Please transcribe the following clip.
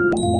you